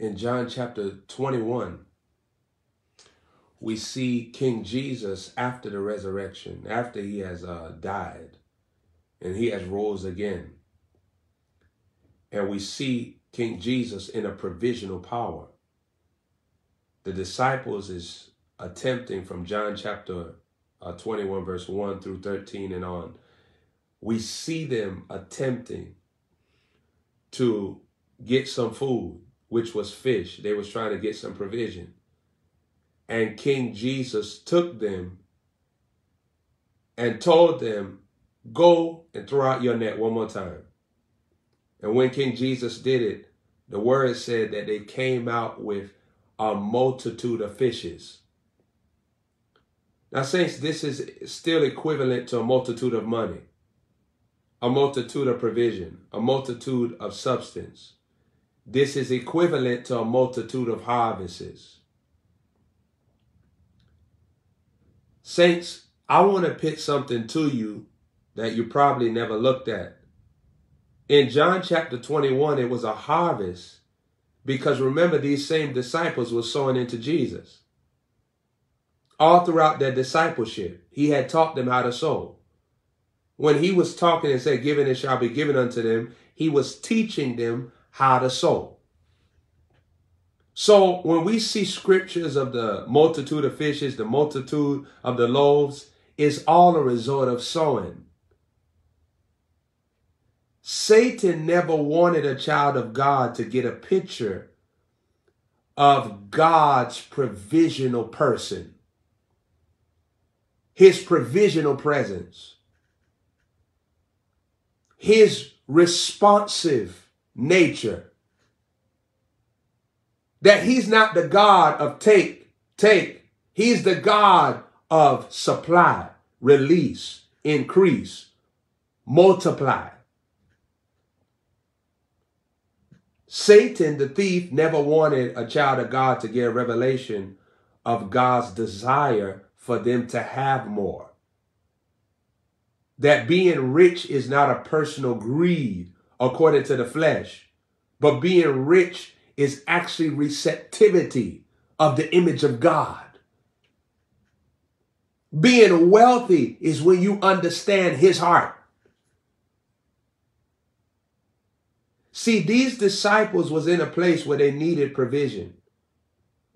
in John chapter 21, we see King Jesus after the resurrection, after he has uh, died and he has rose again. And we see King Jesus in a provisional power. The disciples is attempting from John chapter uh, 21 verse 1 through 13 and on. We see them attempting to get some food, which was fish. They was trying to get some provision. And King Jesus took them and told them, go and throw out your net one more time. And when King Jesus did it, the word said that they came out with a multitude of fishes. Now, saints, this is still equivalent to a multitude of money, a multitude of provision, a multitude of substance. This is equivalent to a multitude of harvests. Saints, I want to pitch something to you that you probably never looked at. In John chapter 21, it was a harvest because remember, these same disciples were sowing into Jesus. All throughout their discipleship, he had taught them how to sow. When he was talking and said, Given it shall be given unto them, he was teaching them how to sow. So when we see scriptures of the multitude of fishes, the multitude of the loaves, it's all a result of sowing. Satan never wanted a child of God to get a picture of God's provisional person, his provisional presence, his responsive nature. That he's not the God of take, take. He's the God of supply, release, increase, multiply. Satan, the thief, never wanted a child of God to get a revelation of God's desire for them to have more. That being rich is not a personal greed according to the flesh, but being rich is actually receptivity of the image of God. Being wealthy is when you understand his heart. See, these disciples was in a place where they needed provision.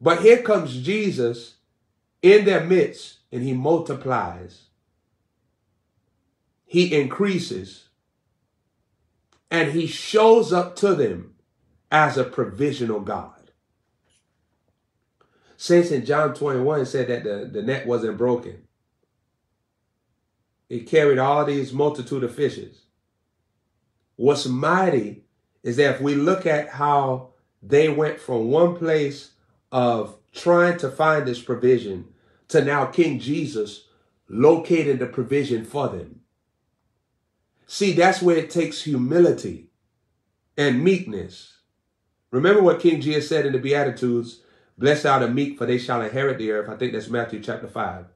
But here comes Jesus in their midst and he multiplies. He increases. And he shows up to them as a provisional God. Saints in John 21 said that the, the net wasn't broken. It carried all these multitude of fishes. What's mighty is that if we look at how they went from one place of trying to find this provision to now King Jesus locating the provision for them. See, that's where it takes humility and meekness. Remember what King Jesus said in the Beatitudes, blessed are the meek, for they shall inherit the earth. I think that's Matthew chapter 5.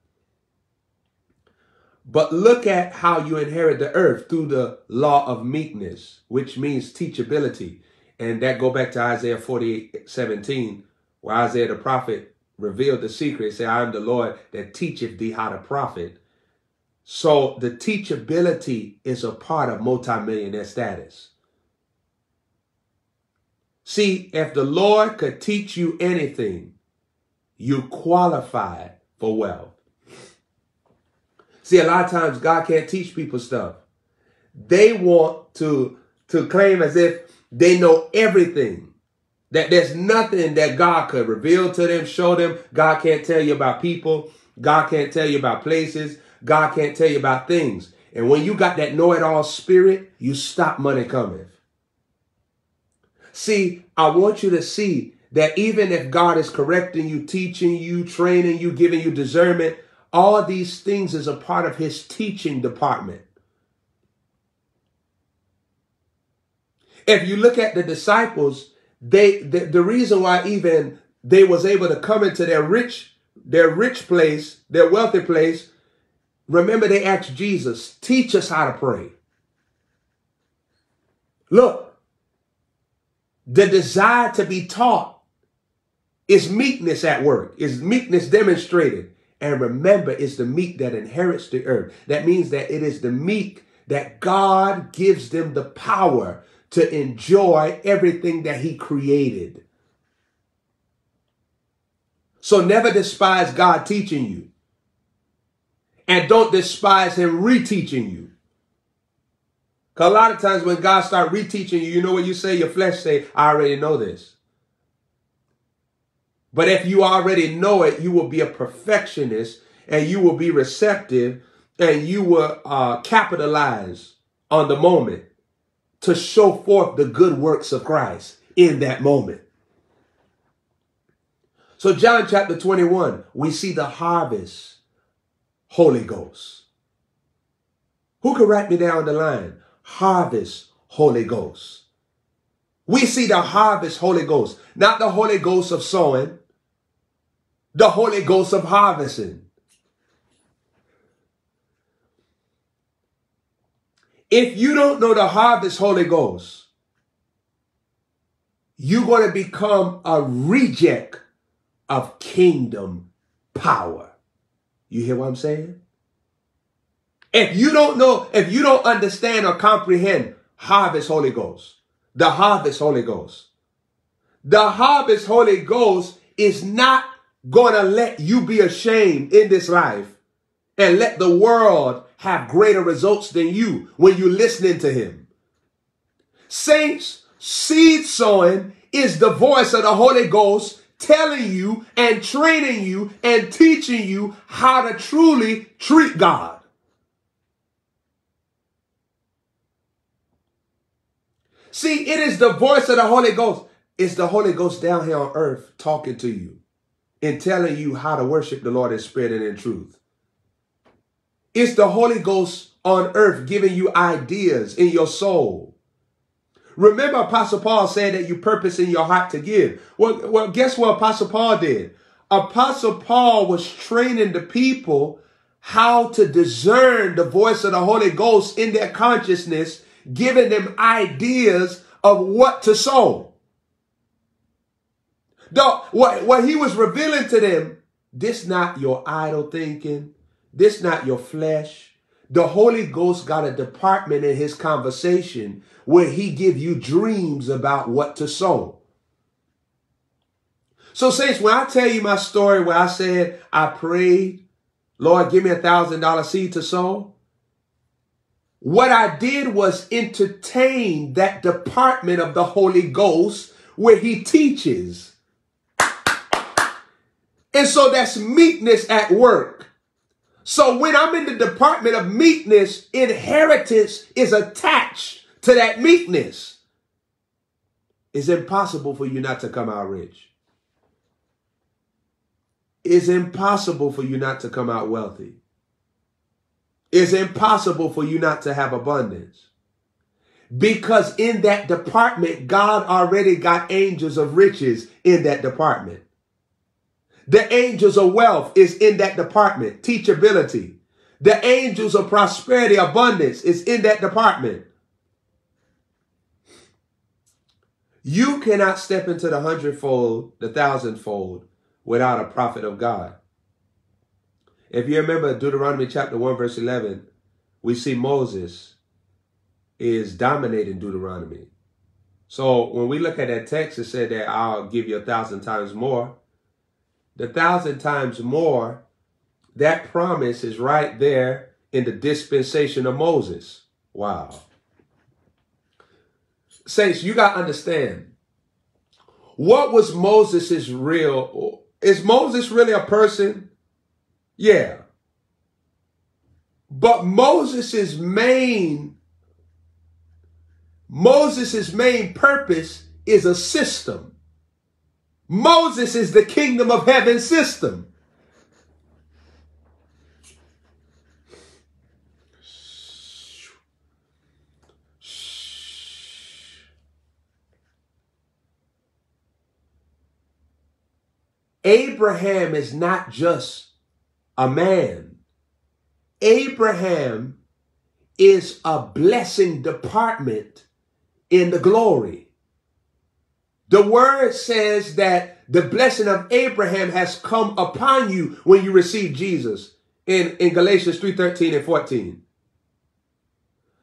But look at how you inherit the earth through the law of meekness, which means teachability. And that go back to Isaiah 48, 17, where Isaiah the prophet revealed the secret. Say, I am the Lord that teacheth thee how to profit. So the teachability is a part of multimillionaire status. See, if the Lord could teach you anything, you qualify for wealth. See, a lot of times God can't teach people stuff. They want to, to claim as if they know everything. That there's nothing that God could reveal to them, show them. God can't tell you about people. God can't tell you about places. God can't tell you about things. And when you got that know-it-all spirit, you stop money coming. See, I want you to see that even if God is correcting you, teaching you, training you, giving you discernment, all these things is a part of his teaching department. If you look at the disciples, they the, the reason why even they was able to come into their rich their rich place, their wealthy place, remember they asked Jesus, teach us how to pray. Look, the desire to be taught Is meekness at work? Is meekness demonstrated? And remember, it's the meek that inherits the earth. That means that it is the meek that God gives them the power to enjoy everything that he created. So never despise God teaching you. And don't despise him reteaching you. Because a lot of times when God start reteaching you, you know what you say? Your flesh say, I already know this. But if you already know it, you will be a perfectionist and you will be receptive and you will uh, capitalize on the moment to show forth the good works of Christ in that moment. So, John chapter 21, we see the harvest, Holy Ghost. Who can write me down the line? Harvest, Holy Ghost. We see the harvest, Holy Ghost, not the Holy Ghost of sowing, the Holy Ghost of harvesting. If you don't know the harvest Holy Ghost, you're going to become a reject of kingdom power. You hear what I'm saying? If you don't know, if you don't understand or comprehend harvest Holy Ghost, the harvest Holy Ghost, the harvest Holy Ghost is not going to let you be ashamed in this life and let the world have greater results than you when you're listening to him. Saints, seed sowing is the voice of the Holy Ghost telling you and training you and teaching you how to truly treat God. See, it is the voice of the Holy Ghost. It's the Holy Ghost down here on earth talking to you and telling you how to worship the Lord in spirit and in truth. It's the Holy Ghost on earth giving you ideas in your soul. Remember, Apostle Paul said that you purpose in your heart to give. Well, well, guess what Apostle Paul did? Apostle Paul was training the people how to discern the voice of the Holy Ghost in their consciousness, giving them ideas of what to sow. What, what he was revealing to them, this not your idle thinking, this not your flesh. The Holy Ghost got a department in his conversation where he give you dreams about what to sow. So saints, when I tell you my story where I said, I prayed, Lord, give me a thousand dollar seed to sow. What I did was entertain that department of the Holy Ghost where he teaches. And so that's meekness at work. So when I'm in the department of meekness, inheritance is attached to that meekness. It's impossible for you not to come out rich. It's impossible for you not to come out wealthy. It's impossible for you not to have abundance. Because in that department, God already got angels of riches in that department. The angels of wealth is in that department. Teachability. The angels of prosperity, abundance is in that department. You cannot step into the hundredfold, the thousandfold without a prophet of God. If you remember Deuteronomy chapter 1 verse 11, we see Moses is dominating Deuteronomy. So when we look at that text, it said that I'll give you a thousand times more the thousand times more, that promise is right there in the dispensation of Moses. Wow. Saints, you got to understand. What was Moses' real? Is Moses really a person? Yeah. But Moses' main Moses' main purpose is a system. Moses is the kingdom of heaven system. Abraham is not just a man. Abraham is a blessing department in the glory. The word says that the blessing of Abraham has come upon you when you receive Jesus in, in Galatians 3 13 and 14.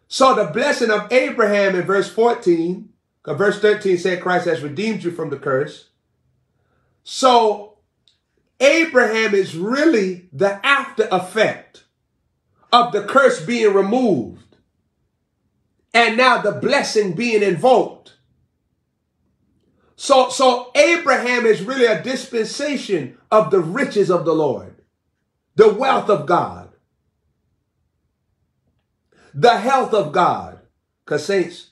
So the blessing of Abraham in verse 14, verse 13 said Christ has redeemed you from the curse. So Abraham is really the after effect of the curse being removed and now the blessing being invoked. So, so Abraham is really a dispensation of the riches of the Lord, the wealth of God, the health of God. Because saints,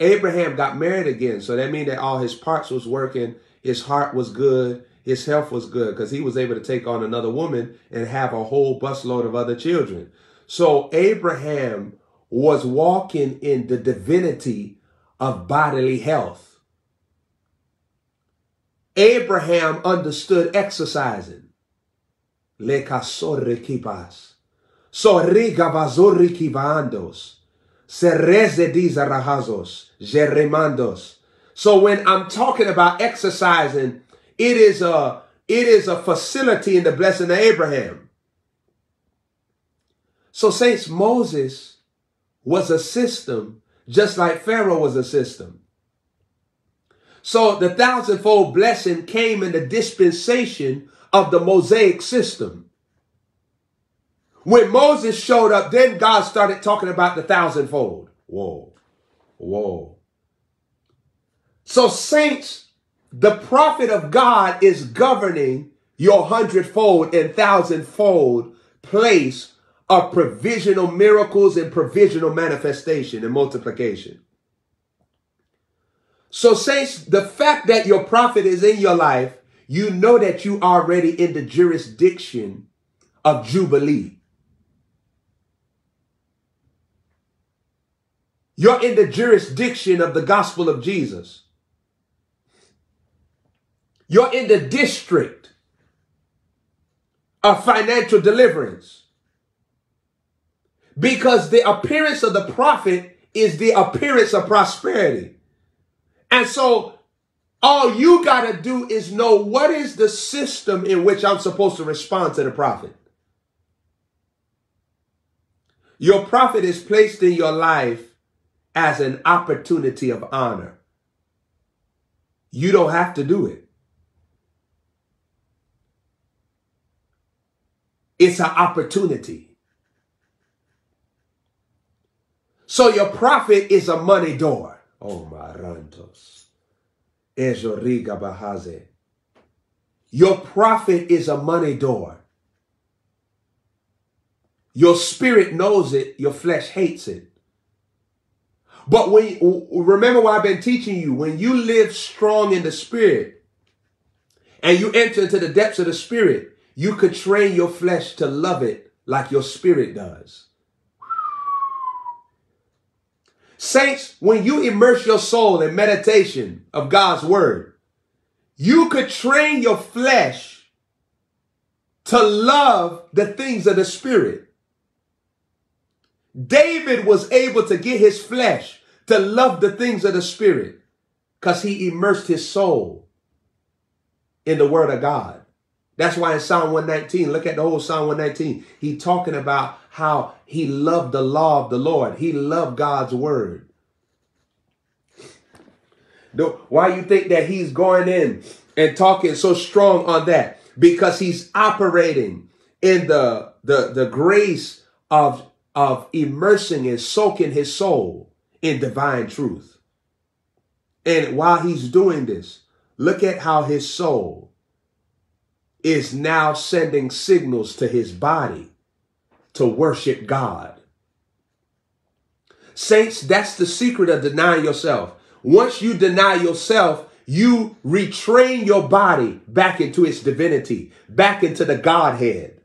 Abraham got married again. So that means that all his parts was working. His heart was good. His health was good because he was able to take on another woman and have a whole busload of other children. So Abraham was walking in the divinity of bodily health. Abraham understood exercising. Le casore kipas. Sorriga. Sereze dizarahazos. Jeremandos. So when I'm talking about exercising, it is a it is a facility in the blessing of Abraham. So saints, Moses was a system just like Pharaoh was a system. So the thousandfold blessing came in the dispensation of the Mosaic system. When Moses showed up, then God started talking about the thousandfold. Whoa, whoa. So, saints, the prophet of God is governing your hundredfold and thousandfold place of provisional miracles and provisional manifestation and multiplication. So, saints, the fact that your prophet is in your life, you know that you are already in the jurisdiction of Jubilee. You're in the jurisdiction of the gospel of Jesus. You're in the district of financial deliverance. Because the appearance of the prophet is the appearance of prosperity. And so all you got to do is know what is the system in which I'm supposed to respond to the prophet. Your prophet is placed in your life as an opportunity of honor. You don't have to do it. It's an opportunity. So your prophet is a money door. Oh, Marantos. Ejoriga Bahaze. Your prophet is a money door. Your spirit knows it, your flesh hates it. But when remember what I've been teaching you, when you live strong in the spirit and you enter into the depths of the spirit, you could train your flesh to love it like your spirit does. Saints, when you immerse your soul in meditation of God's word, you could train your flesh to love the things of the spirit. David was able to get his flesh to love the things of the spirit because he immersed his soul in the word of God. That's why in Psalm 119, look at the whole Psalm 119, he talking about how he loved the law of the Lord. He loved God's word. Why you think that he's going in and talking so strong on that? Because he's operating in the, the, the grace of, of immersing and soaking his soul in divine truth. And while he's doing this, look at how his soul is now sending signals to his body to worship God. Saints, that's the secret of denying yourself. Once you deny yourself, you retrain your body back into its divinity, back into the Godhead.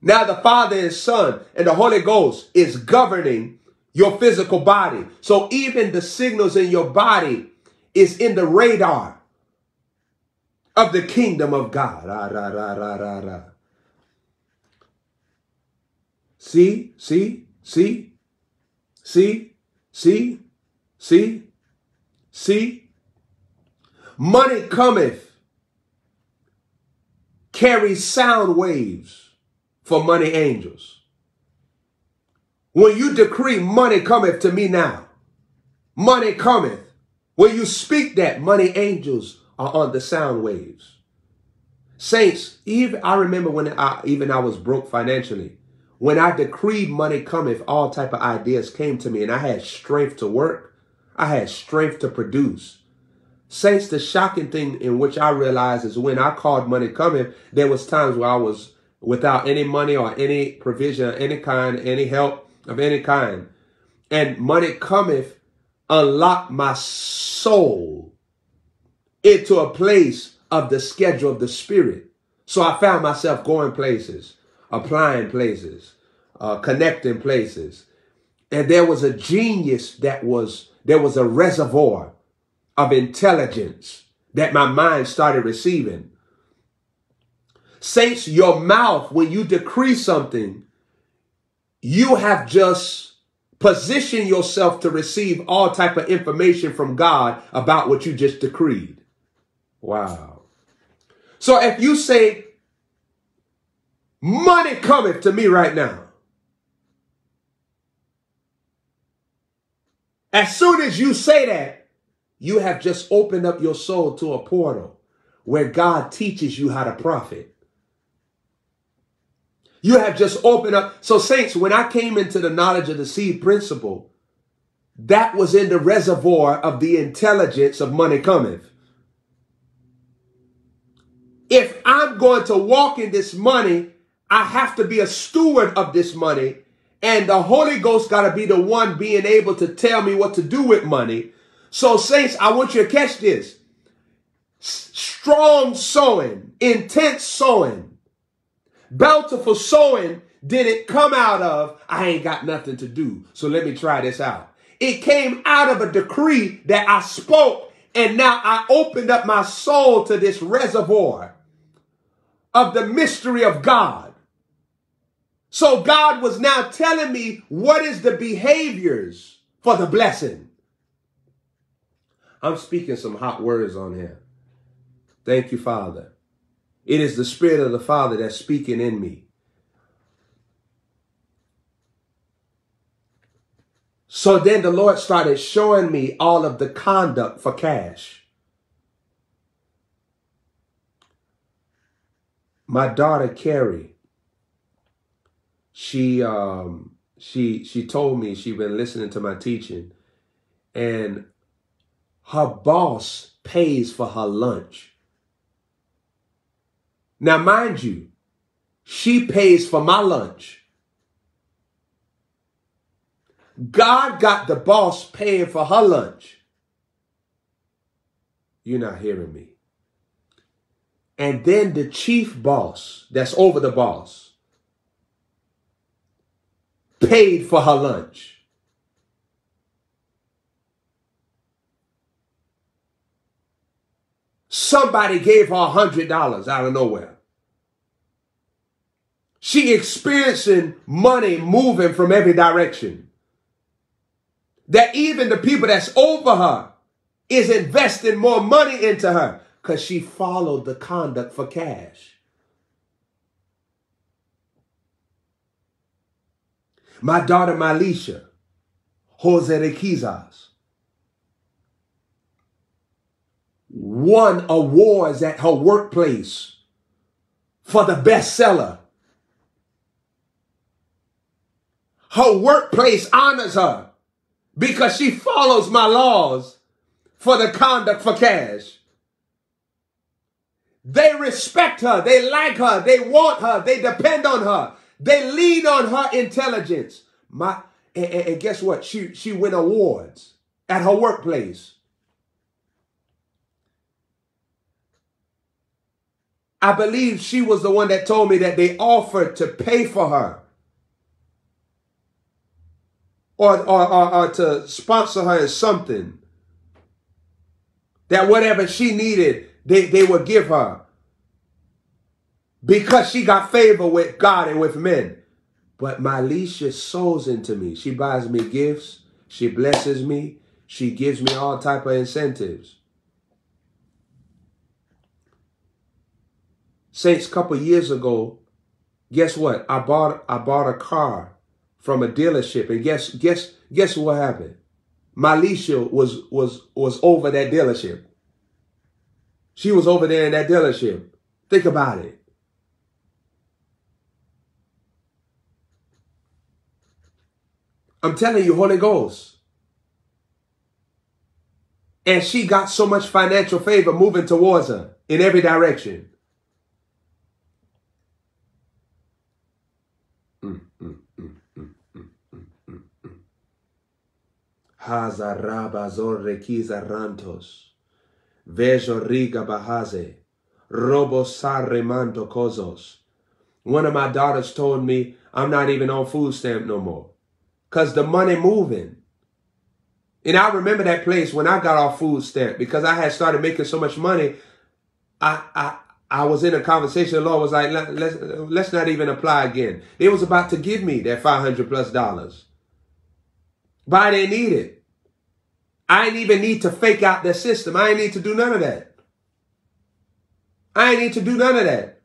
Now the Father and Son and the Holy Ghost is governing your physical body. So even the signals in your body is in the radar of the kingdom of God. Ah, rah, rah, rah, see, see, see, see, see, see, see. Money cometh carries sound waves for money angels. When you decree money cometh to me now, money cometh. When you speak that, money angels are on the sound waves. Saints, even I remember when I even I was broke financially. When I decreed money cometh, all type of ideas came to me and I had strength to work. I had strength to produce. Saints, the shocking thing in which I realized is when I called money coming, there was times where I was without any money or any provision, any kind, any help of any kind. And money cometh unlocked my soul into a place of the schedule of the spirit. So I found myself going places, applying places, uh, connecting places. And there was a genius that was, there was a reservoir of intelligence that my mind started receiving. Saints, your mouth, when you decree something, you have just positioned yourself to receive all type of information from God about what you just decreed. Wow. So if you say, money cometh to me right now. As soon as you say that, you have just opened up your soul to a portal where God teaches you how to profit. You have just opened up. So, saints, when I came into the knowledge of the seed principle, that was in the reservoir of the intelligence of money cometh. If I'm going to walk in this money, I have to be a steward of this money. And the Holy Ghost got to be the one being able to tell me what to do with money so, saints, I want you to catch this. Strong sowing, intense sowing, bountiful sowing didn't come out of, I ain't got nothing to do. So let me try this out. It came out of a decree that I spoke, and now I opened up my soul to this reservoir of the mystery of God. So God was now telling me what is the behaviors for the blessing. I'm speaking some hot words on here. Thank you, Father. It is the Spirit of the Father that's speaking in me. So then the Lord started showing me all of the conduct for cash. My daughter Carrie, she um she she told me she'd been listening to my teaching and her boss pays for her lunch. Now, mind you, she pays for my lunch. God got the boss paying for her lunch. You're not hearing me. And then the chief boss, that's over the boss, paid for her lunch. Somebody gave her a hundred dollars out of nowhere. She experiencing money moving from every direction. That even the people that's over her is investing more money into her because she followed the conduct for cash. My daughter Malisha, Jose de Quizas, won awards at her workplace for the bestseller. Her workplace honors her because she follows my laws for the conduct for cash. They respect her. They like her. They want her. They depend on her. They lean on her intelligence. My and, and guess what? She she win awards at her workplace. I believe she was the one that told me that they offered to pay for her or, or, or, or to sponsor her in something. That whatever she needed, they, they would give her. Because she got favor with God and with men. But Malisha sows into me. She buys me gifts. She blesses me. She gives me all type of incentives. Saints, couple years ago, guess what? I bought I bought a car from a dealership, and guess guess guess what happened? My Leisha was was was over that dealership. She was over there in that dealership. Think about it. I'm telling you, Holy Ghost. And she got so much financial favor moving towards her in every direction. Mm, mm, mm, Hazaraba kiza rantos. Vejo riga bahaze. Robo sarremanto kozos. One of my daughters told me I'm not even on food stamp no more. Cause the money moving. And I remember that place when I got off food stamp because I had started making so much money. I, I, I was in a conversation. The Lord was like, let's, let's not even apply again. It was about to give me that 500 plus dollars. But I didn't need it. I didn't even need to fake out the system. I didn't need to do none of that. I didn't need to do none of that.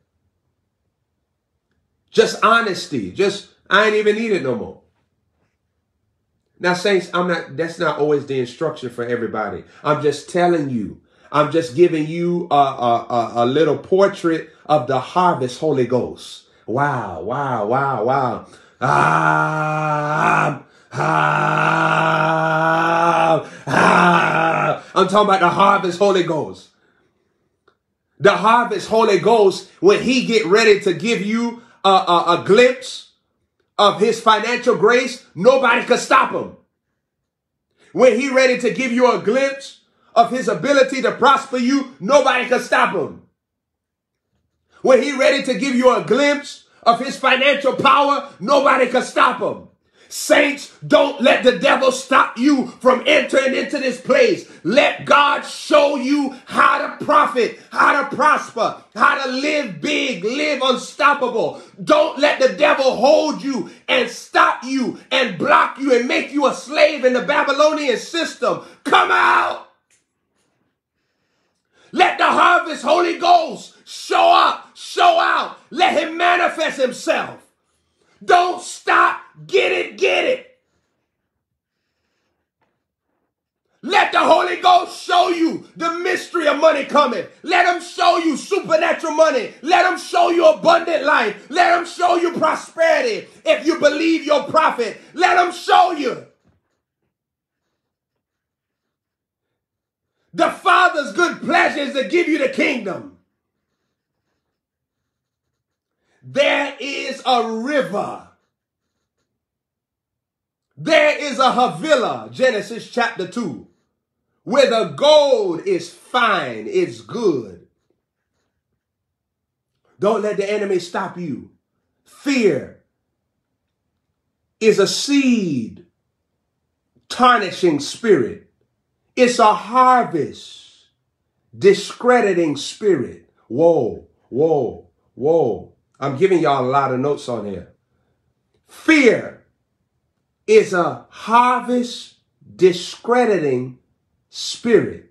Just honesty. Just, I ain't even need it no more. Now, saints, I'm not, that's not always the instruction for everybody. I'm just telling you. I'm just giving you a, a, a, a little portrait of the harvest Holy Ghost. Wow, wow, wow, wow. Ah, ah, ah. I'm talking about the harvest Holy Ghost. The harvest Holy Ghost, when he get ready to give you a, a, a glimpse of his financial grace, nobody could stop him. When he ready to give you a glimpse of his ability to prosper you, nobody could stop him. When he ready to give you a glimpse of his financial power, nobody could stop him. Saints, don't let the devil stop you from entering into this place. Let God show you how to profit, how to prosper, how to live big, live unstoppable. Don't let the devil hold you and stop you and block you and make you a slave in the Babylonian system. Come out. Let the harvest Holy Ghost show up, show out. Let him manifest himself. Don't stop. Get it, get it. Let the Holy Ghost show you the mystery of money coming. Let him show you supernatural money. Let him show you abundant life. Let him show you prosperity. If you believe your prophet, let him show you. The Father's good pleasure is to give you the kingdom. There is a river there is a Havilah, Genesis chapter 2, where the gold is fine, it's good. Don't let the enemy stop you. Fear is a seed tarnishing spirit. It's a harvest discrediting spirit. Whoa, whoa, whoa. I'm giving y'all a lot of notes on here. Fear is a harvest discrediting spirit.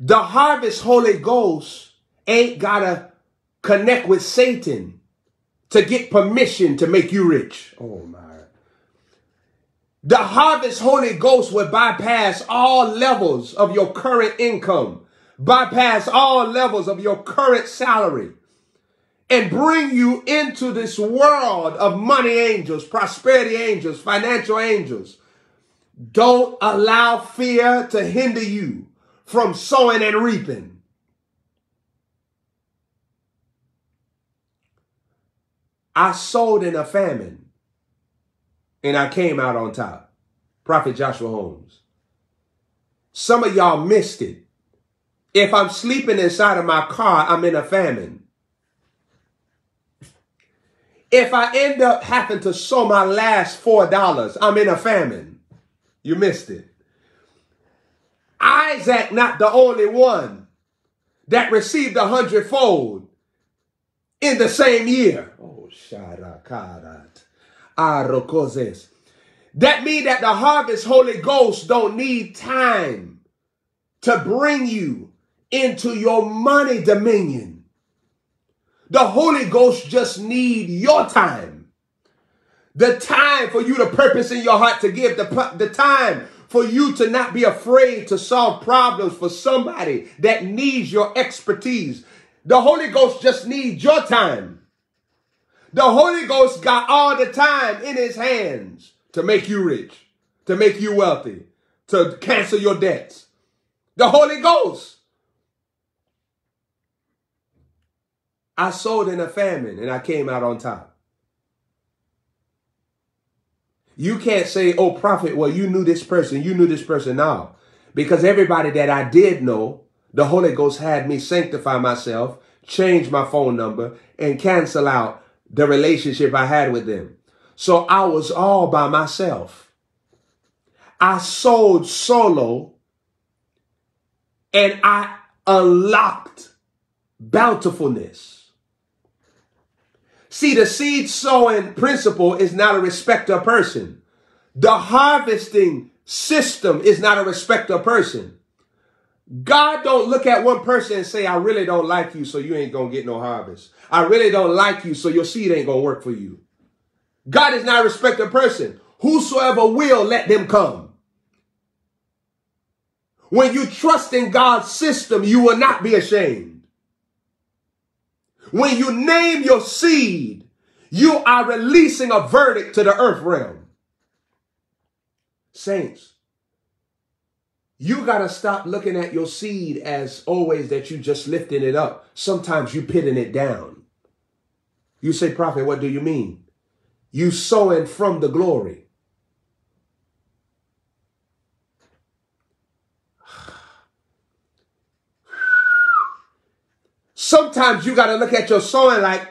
The harvest Holy Ghost ain't gotta connect with Satan to get permission to make you rich. Oh my. The harvest Holy Ghost will bypass all levels of your current income, bypass all levels of your current salary, and bring you into this world of money angels, prosperity angels, financial angels. Don't allow fear to hinder you from sowing and reaping. I sowed in a famine and I came out on top. Prophet Joshua Holmes. Some of y'all missed it. If I'm sleeping inside of my car, I'm in a famine. If I end up having to sow my last $4, I'm in a famine. You missed it. Isaac, not the only one that received a hundredfold in the same year. Oh, sharakarat. Arokoses. That means that the harvest Holy Ghost don't need time to bring you into your money dominion. The Holy Ghost just need your time. The time for you to purpose in your heart to give. The, the time for you to not be afraid to solve problems for somebody that needs your expertise. The Holy Ghost just needs your time. The Holy Ghost got all the time in his hands to make you rich, to make you wealthy, to cancel your debts. The Holy Ghost. I sold in a famine and I came out on top. You can't say, oh, prophet, well, you knew this person, you knew this person now. Because everybody that I did know, the Holy Ghost had me sanctify myself, change my phone number, and cancel out the relationship I had with them. So I was all by myself. I sold solo and I unlocked bountifulness. See, the seed sowing principle is not a respect of person. The harvesting system is not a respect of person. God don't look at one person and say, I really don't like you, so you ain't going to get no harvest. I really don't like you, so your seed ain't going to work for you. God is not a respect of person. Whosoever will, let them come. When you trust in God's system, you will not be ashamed. When you name your seed, you are releasing a verdict to the earth realm. Saints, you got to stop looking at your seed as always that you just lifting it up. Sometimes you pitting it down. You say, prophet, what do you mean? You sowing from the glory. Sometimes you got to look at your sowing like,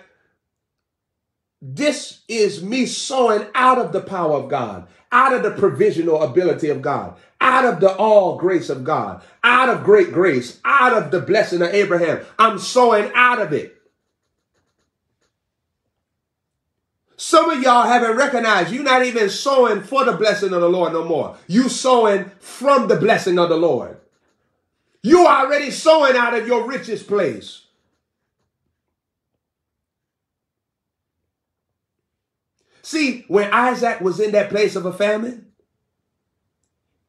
this is me sowing out of the power of God, out of the provisional ability of God, out of the all grace of God, out of great grace, out of the blessing of Abraham. I'm sowing out of it. Some of y'all haven't recognized you're not even sowing for the blessing of the Lord no more. You sowing from the blessing of the Lord. You already sowing out of your richest place. See, when Isaac was in that place of a famine,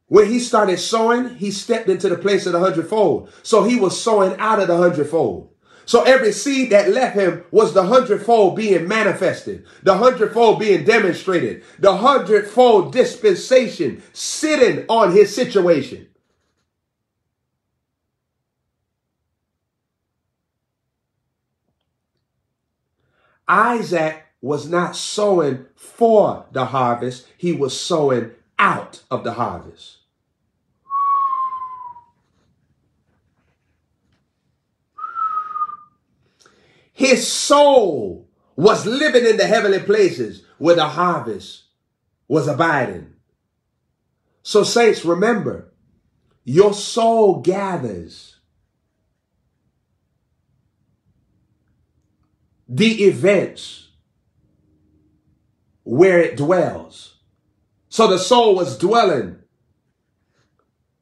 when he started sowing, he stepped into the place of the hundredfold. So he was sowing out of the hundredfold. So every seed that left him was the hundredfold being manifested, the hundredfold being demonstrated, the hundredfold dispensation sitting on his situation. Isaac was not sowing for the harvest, he was sowing out of the harvest. His soul was living in the heavenly places where the harvest was abiding. So, saints, remember, your soul gathers the events where it dwells. So the soul was dwelling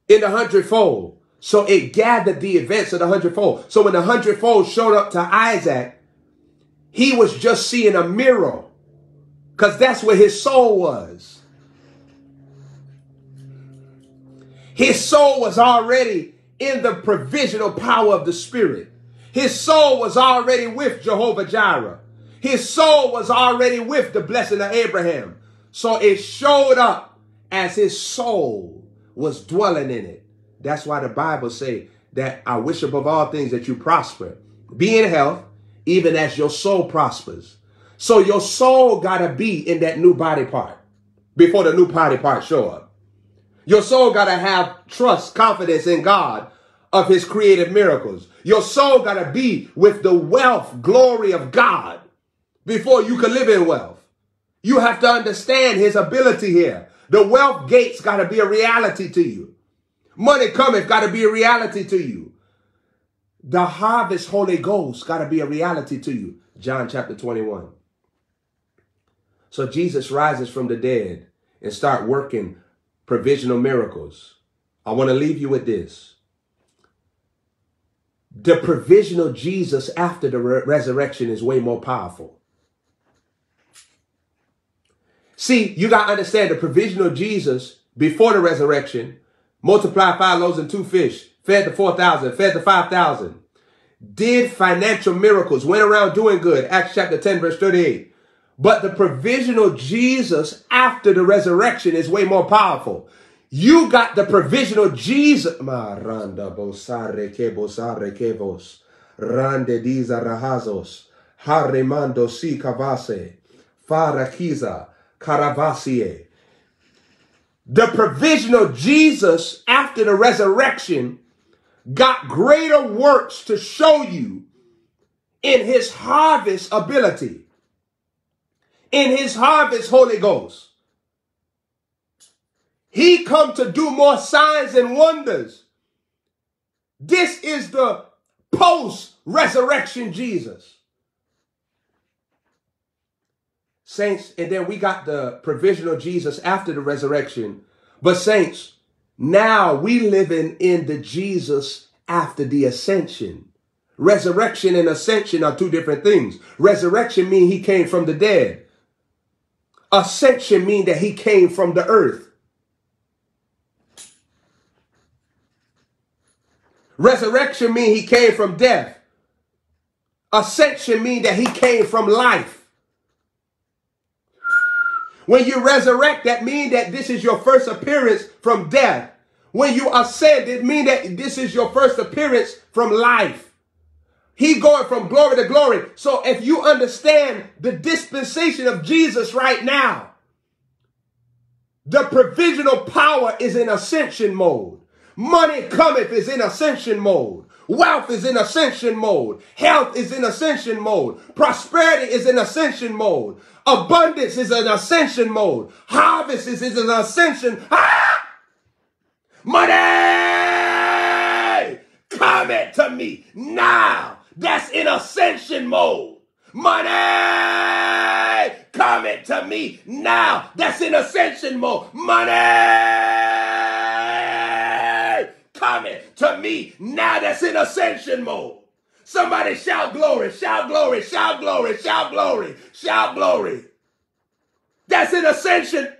in the hundredfold. So it gathered the events of the hundredfold. So when the hundredfold showed up to Isaac, he was just seeing a mirror because that's where his soul was. His soul was already in the provisional power of the Spirit. His soul was already with Jehovah Jireh. His soul was already with the blessing of Abraham. So it showed up as his soul was dwelling in it. That's why the Bible say that I wish above all things that you prosper. Be in health, even as your soul prospers. So your soul got to be in that new body part before the new body part show up. Your soul got to have trust, confidence in God of his creative miracles. Your soul got to be with the wealth, glory of God before you can live in wealth. You have to understand his ability here. The wealth gates got to be a reality to you. Money cometh got to be a reality to you. The harvest Holy Ghost got to be a reality to you. John chapter 21. So Jesus rises from the dead and start working provisional miracles. I want to leave you with this. the provisional Jesus after the re- resurrection is way more powerful. See, you got to understand the provisional Jesus before the resurrection multiplied five loaves and two fish, fed the 4,000, fed the 5,000, did financial miracles, went around doing good. Acts chapter 10, verse 38. But the provisional Jesus after the resurrection is way more powerful. You got the provisional Jesus. Maranda bosare. Rande diza rahazos. Si cavase. Farakiza caravasie. The provisional Jesus after the resurrection got greater works to show you in his harvest ability. In his harvest Holy Ghost. He come to do more signs and wonders. This is the post-resurrection Jesus. Saints, and then we got the provisional Jesus after the resurrection. But saints, now we living in the Jesus after the ascension. Resurrection and ascension are two different things. Resurrection mean he came from the dead. Ascension mean that he came from the earth. Resurrection mean he came from death. Ascension mean that he came from life. When you resurrect, that mean that this is your first appearance from death. When you ascend, it mean that this is your first appearance from life. He going from glory to glory. So if you understand the dispensation of Jesus right now, the provisional power is in ascension mode. Money cometh is in ascension mode. Wealth is in ascension mode. Health is in ascension mode. Prosperity is in ascension mode. Abundance is in ascension mode. Harvest is in ascension. Ah! Money coming to me now. That's in ascension mode. Money coming to me now. That's in ascension mode. Money coming to me now that's in ascension mode. Somebody shout glory, shout glory, shout glory, shout glory, shout glory. That's in ascension